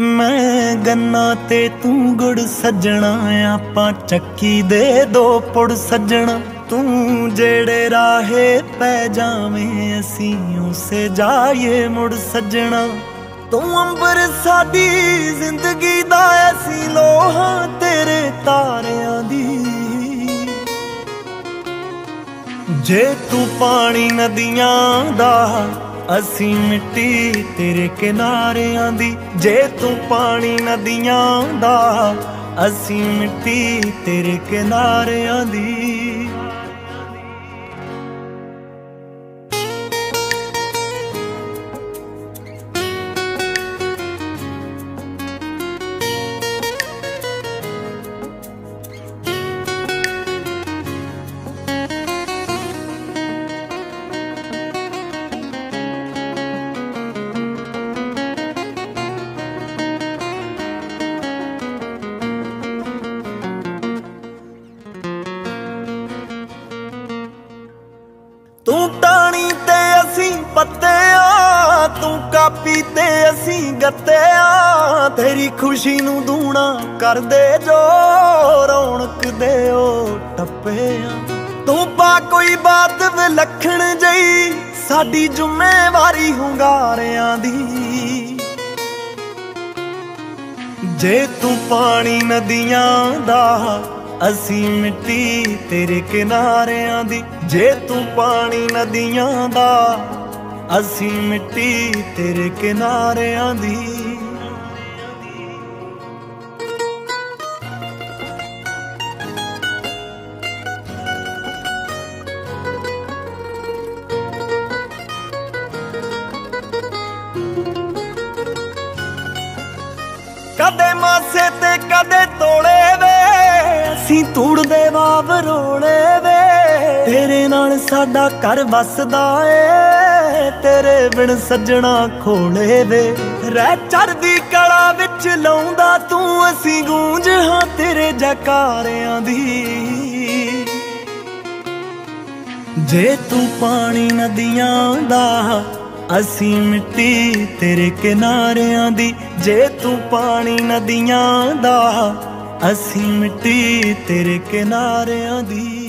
ਮੈਂ ਗੰਨਾ ਤੇ ਤੂੰ ਗੁੜ ਸੱਜਣਾ ਆਪਾਂ ਚੱਕੀ ਦੇ ਦੋ ਪੁੜ ਸੱਜਣਾ। ਤੂੰ ਜਿਹੜੇ ਰਾਹੇ ਪੈ ਜਾਵੇਂ, ਅਸੀਂ ਉਸੇ ਜਾਈਏ ਮੁੜ ਸੱਜਣਾ। ਤੂੰ ਅੰਬਰ ਸਾਡੀ ਜ਼ਿੰਦਗੀ ਦਾ ਅਸੀਂ ਲੋਹਾ ਤੇਰੇ ਤਾਰਿਆਂ ਦੀ। ਜੇ ਤੂੰ ਪਾਣੀ ਨਦੀਆਂ ਦਾ ਅਸੀਂ ਮਿੱਟੀ ਤੇਰੇ ਕਿਨਾਰਿਆਂ ਦੀ, ਜੇ ਤੂੰ ਪਾਣੀ ਨਦੀਆਂ ਦਾ, ਅਸੀਂ ਮਿੱਟੀ ਤੇਰੇ ਕਿਨਾਰਿਆਂ ਦੀ। ਤੂੰ ਟਾਣੀ ਤੇ ਅਸੀਂ ਪੱਤੇ ਆ ਤੂੰ ਕਾਪੀ ਤੇ ਅਸੀਂ ਗੱਤੇ ਤੇਰੀ ਖੁਸ਼ੀ ਨੂੰ ਦੂਣਾ ਕਰਦੇ ਜੋ, ਰੌਣਕ ਦੇ ਉਹ ਟੱਪੇ ਤੂੰ ਪਾ ਕੋਈ ਬਾਤ ਵਿਲੱਖਣ ਜਈ, ਸਾਡੀ ਜ਼ਿੰਮੇਵਾਰੀ ਹੁੰਗਾਰਿਆਂ ਦੀ। ਜੇ ਤੂੰ ਪਾਣੀ ਨਦੀਆਂ ਦਾ ਅਸੀਂ ਮਿੱਟੀ ਤੇਰੇ ਕਿਨਾਰਿਆਂ ਦੀ, ਜੇ ਤੂੰ ਪਾਣੀ ਨਦੀਆਂ ਦਾ, ਅਸੀਂ ਮਿੱਟੀ ਤੇਰੇ ਕਿਨਾਰਿਆਂ ਦੀ। ਕਦੇ ਮਾਸੇ ਤੇ ਕਦੇ ਤੋਲੇ ਵੇ ਅਸੀਂ ਤੂੜਦੇ ਬਾਬ ਰੋਲੇ ਵੇ। ਤੇਰੇ ਨਾਲ ਸਾਡਾ ਘਰ ਵਸਦਾ ਏ। ਤੇਰੇ ਬਿਨ ਸੱਜਣਾ ਖੋਲੇ ਵੇ। ਰਹਿ ਚੜਦੀ ਕਲਾ ਵਿੱਚ ਲਾਉਂਦਾ ਤੂੰ ਅਸੀਂ ਗੂੰਜ ਹਾਂ ਤੇਰੇ ਜਕਾਰਿਆਂ ਦੀ। ਜੇ ਤੂੰ ਪਾਣੀ ਨਦੀਆਂ ਦਾ, ਅਸੀਂ ਮਿੱਟੀ ਤੇਰੇ ਕਿਨਾਰਿਆਂ ਦੀ। ਜੇ ਤੂੰ ਪਾਣੀ ਨਦੀਆਂ ਦਾ ਅਸੀਂ ਮਿੱਟੀ ਤੇਰੇ ਕਿਨਾਰਿਆਂ ਦੀ